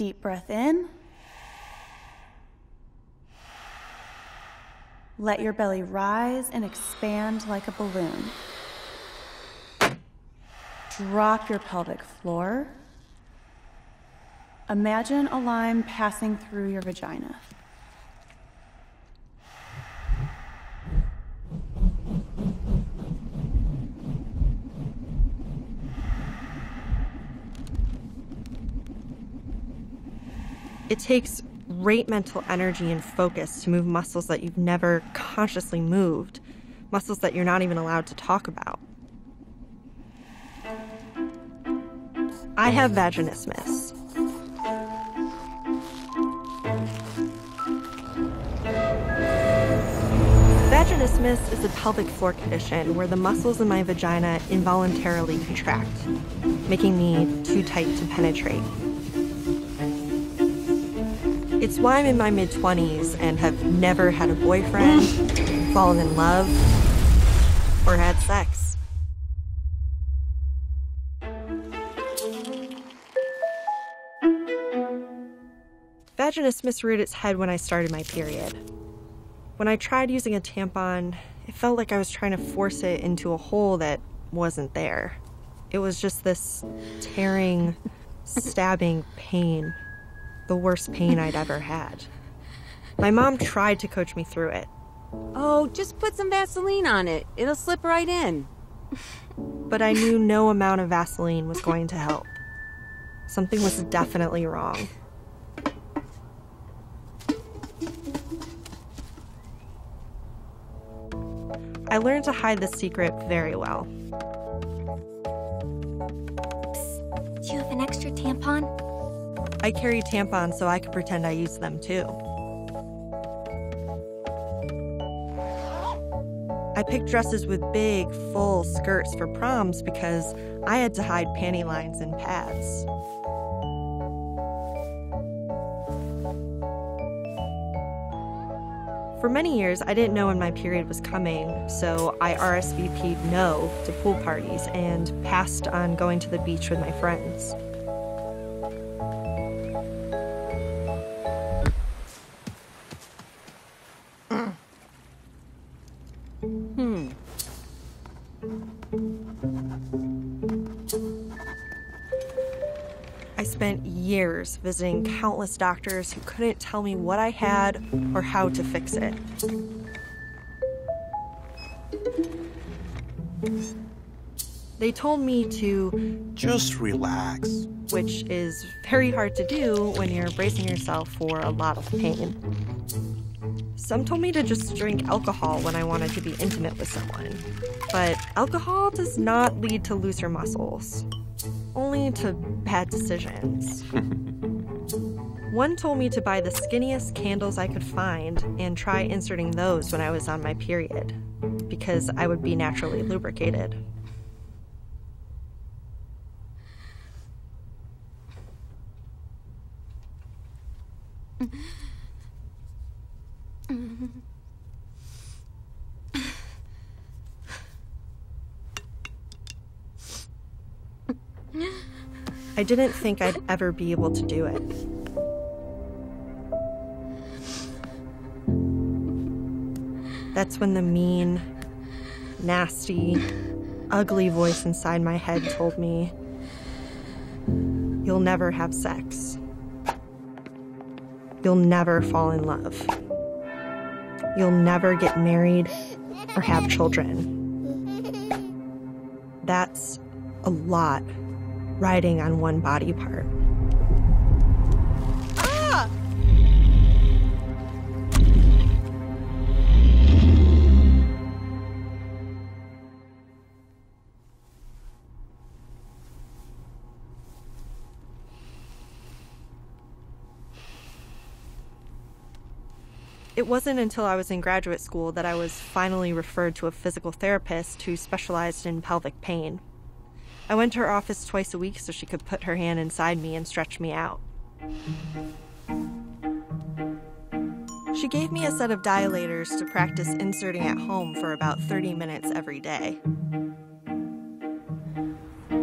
Deep breath in. Let your belly rise and expand like a balloon. Drop your pelvic floor. Imagine a line passing through your vagina. It takes great mental energy and focus to move muscles that you've never consciously moved, muscles that you're not even allowed to talk about. I have vaginismus. Vaginismus is a pelvic floor condition where the muscles in my vagina involuntarily contract, making me too tight to penetrate. It's why I'm in my mid 20s and have never had a boyfriend, fallen in love, or had sex. Vaginismus reared its head when I started my period. When I tried using a tampon, it felt like I was trying to force it into a hole that wasn't there. It was just this tearing, stabbing pain the worst pain I'd ever had. My mom tried to coach me through it. Oh, just put some Vaseline on it. It'll slip right in. But I knew no amount of Vaseline was going to help. Something was definitely wrong. I learned to hide the secret very well. I carry tampons so I could pretend I use them too. I picked dresses with big, full skirts for proms because I had to hide panty lines and pads. For many years, I didn't know when my period was coming, so I RSVP'd no to pool parties and passed on going to the beach with my friends. Years visiting countless doctors who couldn't tell me what I had or how to fix it. They told me to just relax, which is very hard to do when you're bracing yourself for a lot of pain. Some told me to just drink alcohol when I wanted to be intimate with someone, but alcohol does not lead to looser muscles only to bad decisions. One told me to buy the skinniest candles I could find and try inserting those when I was on my period, because I would be naturally lubricated. I didn't think I'd ever be able to do it. That's when the mean, nasty, ugly voice inside my head told me, You'll never have sex. You'll never fall in love. You'll never get married or have children. That's a lot riding on one body part. It wasn't until I was in graduate school that I was finally referred to a physical therapist who specialized in pelvic pain. I went to her office twice a week so she could put her hand inside me and stretch me out. She gave me a set of dilators to practice inserting at home for about 30 minutes every day.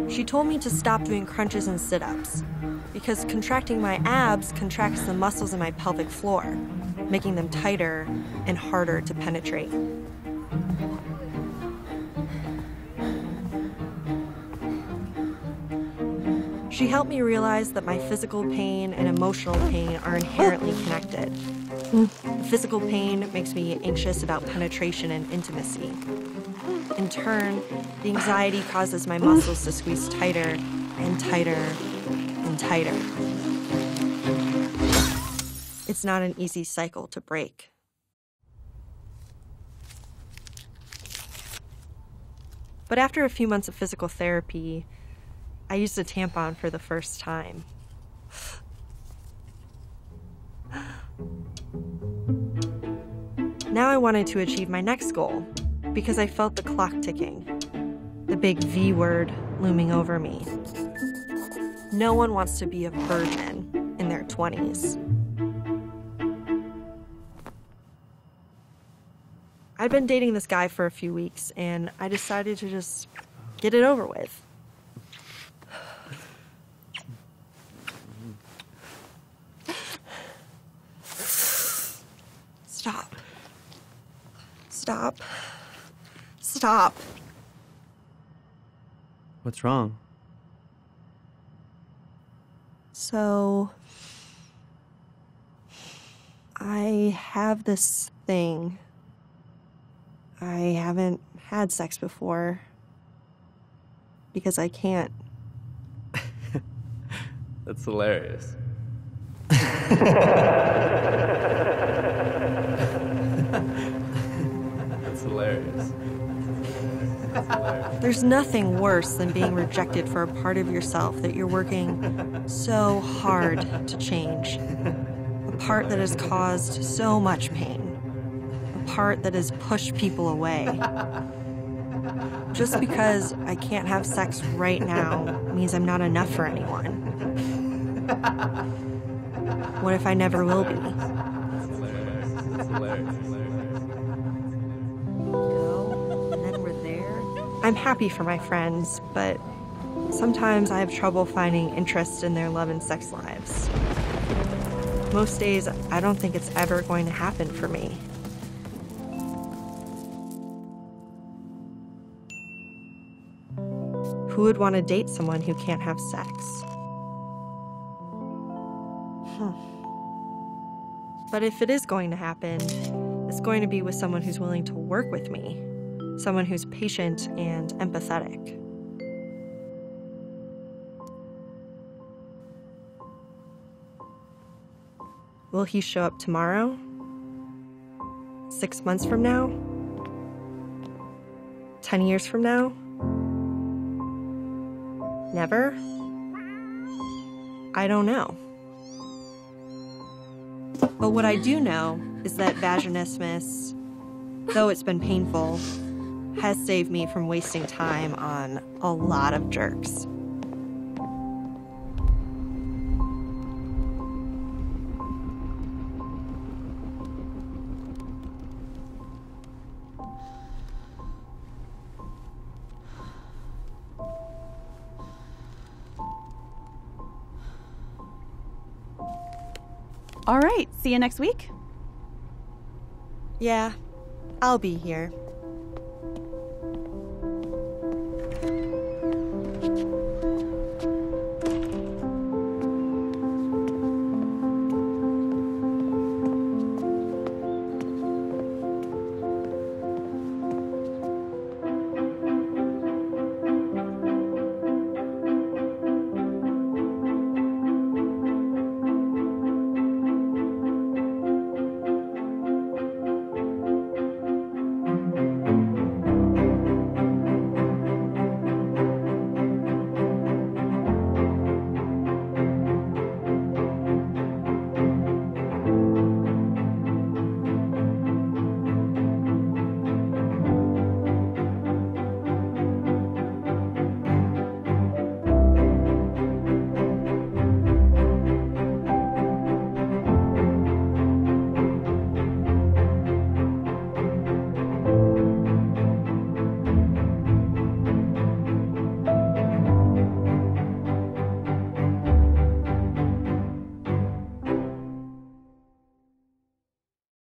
She told me to stop doing crunches and sit ups because contracting my abs contracts the muscles in my pelvic floor, making them tighter and harder to penetrate. She helped me realize that my physical pain and emotional pain are inherently connected. Physical pain makes me anxious about penetration and intimacy. In turn, the anxiety causes my muscles to squeeze tighter and tighter and tighter. It's not an easy cycle to break. But after a few months of physical therapy, I used a tampon for the first time. Now I wanted to achieve my next goal because I felt the clock ticking, the big V word looming over me. No one wants to be a virgin in their 20s. I'd been dating this guy for a few weeks and I decided to just get it over with. Stop. Stop. Stop. What's wrong? So, I have this thing. I haven't had sex before because I can't. That's hilarious. That's hilarious. There's nothing worse than being rejected for a part of yourself that you're working so hard to change. A part that has caused so much pain. A part that has pushed people away. Just because I can't have sex right now means I'm not enough for anyone. What if I never will be? That's hilarious. go, I'm happy for my friends, but sometimes I have trouble finding interest in their love and sex lives. Most days, I don't think it's ever going to happen for me. Who would want to date someone who can't have sex? Hmm. But if it is going to happen, it's going to be with someone who's willing to work with me, someone who's patient and empathetic. Will he show up tomorrow? Six months from now? Ten years from now? Never? I don't know. But what I do know is that vaginismus, though it's been painful, has saved me from wasting time on a lot of jerks. All right, see you next week. Yeah, I'll be here.